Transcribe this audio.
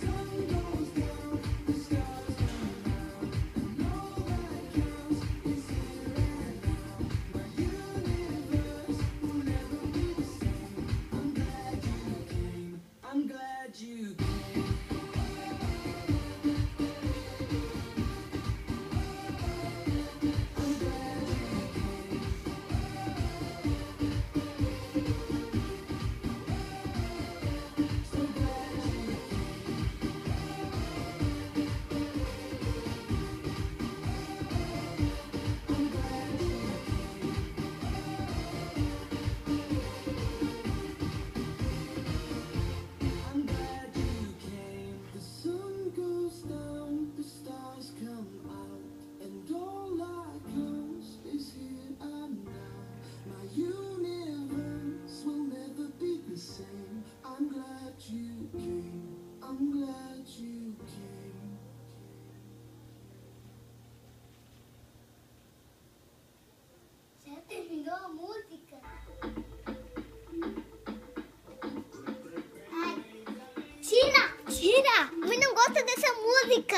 Sunday.